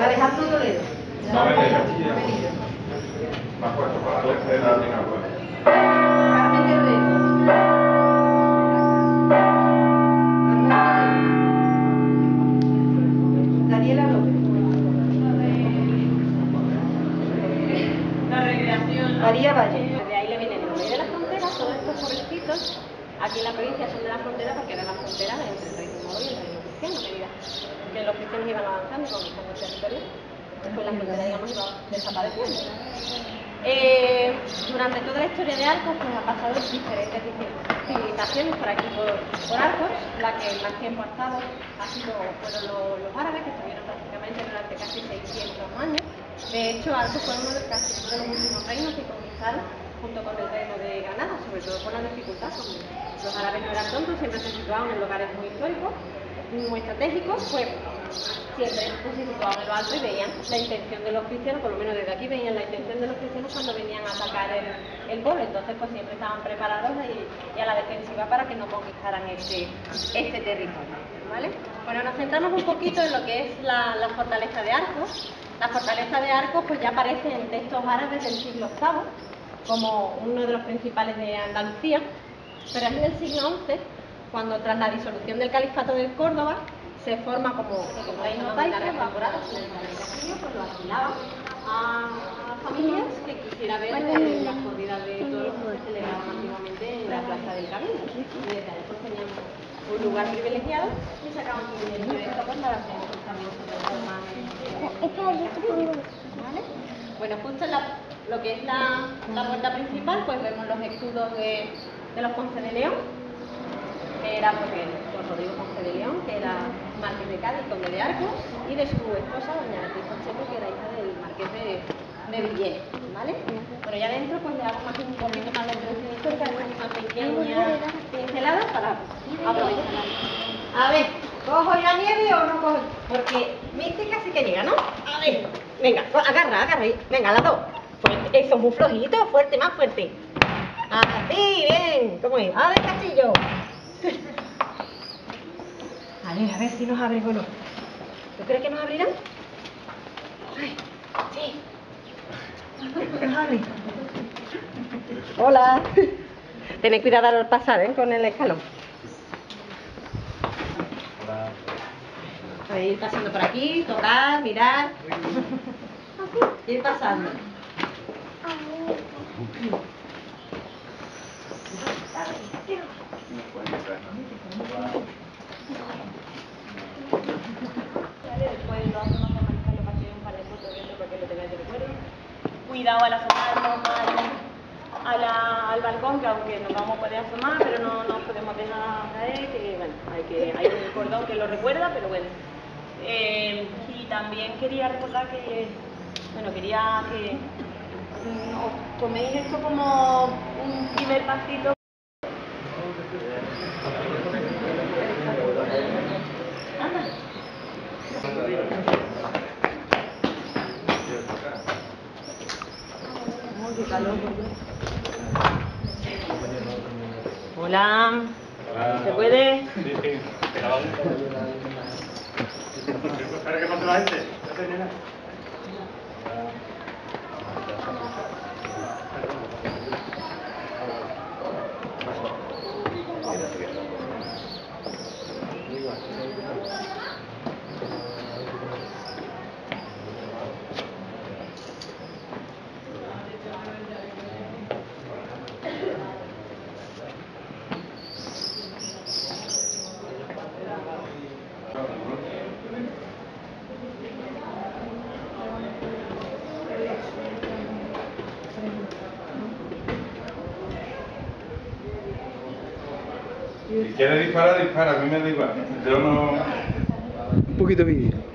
Alejandro Toledo. Carmen Guerrero. Daniela López. La recreación. María Valle. De ahí le viene el nombre. Y de la frontera, todos estos pueblecitos, aquí en la provincia son de la frontera porque era la frontera entre el reino moro y el reino cristiano, que los cristianos iban avanzando conquistando el territorio, pues la frontera, digamos, iba desapareciendo. Eh, durante toda la historia de Arcos, pues ha pasado diferentes civilizaciones por aquí, por, por Arcos. La que más tiempo ha estado ha sido, fueron los, árabes, que estuvieron prácticamente durante casi 600 años. De hecho, Arcos fue uno de casi de los últimos reinos que conquistaron junto con el reino de Granada, sobre todo por la dificultad. porque Los árabes no eran tontos, siempre se situaban en lugares muy históricos, muy estratégicos, pues siempre se situaban en lo alto y veían la intención de los cristianos, por lo menos desde aquí veían la intención de los cristianos cuando venían a atacar el, el pueblo, entonces pues siempre estaban preparados y, a la defensiva para que no conquistaran este, este territorio. ¿vale? Bueno, nos centramos un poquito en lo que es la, la fortaleza de Arcos. La fortaleza de Arcos pues ya aparece en textos árabes del siglo VIII como uno de los principales de Andalucía, pero es en el siglo XI cuando tras la disolución del califato de Córdoba se forma como, como reino taifa, evaporado en el castillo, pues lo alquilaba a, familias que quisiera ver las corridas de toros que se celebraban antiguamente en la plaza del camino. Y desde ahí pues tenían un lugar privilegiado y sacaban su dinero de esto pues, para hacer pues, también ¿Vale? Bueno, justo en la, lo que es la, la puerta principal, pues vemos los escudos de, de los Ponce de León, era porque por Rodrigo Ponce de León, que era marqués de Cádiz, conde de Arcos, y de su esposa, doña Beatriz Pacheco, que era hija del marqués de, de Villena, ¿vale? Pero ya dentro pues le hago más un poquito más de introducción histórica, una pequeña pincelada para aprovechar. A ver, ¿cojo ya nieve o no cojo? Porque mística sí que llega, ¿no? A ver, venga, pues, agarra, agarra ahí. Venga, las dos. Fuerte, eso, muy flojito, fuerte, más fuerte. Así, bien. ¿Cómo es? A ver, castillo. A ver, a ver si nos abren o no. ¿Tú crees que nos abrirán? Ay, sí. Nos abren. Hola. Tened cuidado al pasar, ¿eh? Con el escalón. A ver, ir pasando por aquí, tocar, mirar. Ir pasando después lo hacemos con Mariscal, lo pasé un par de fotos dentro para que lo tengáis de recuerdo. A la- al balcón, que aunque nos vamos a poder asomar, pero no nos podemos dejar caer, que bueno, hay, que, hay un cordón que lo recuerda, pero bueno. Eh, y también quería recordar que, bueno, quería que mm, os toméis esto como un primer pasito. Hola. ¿Se puede? Sí, sí. Espera que pase la gente. Si quieres disparar, dispara, a mí me da igual. Yo no... Un poquito de vídeo.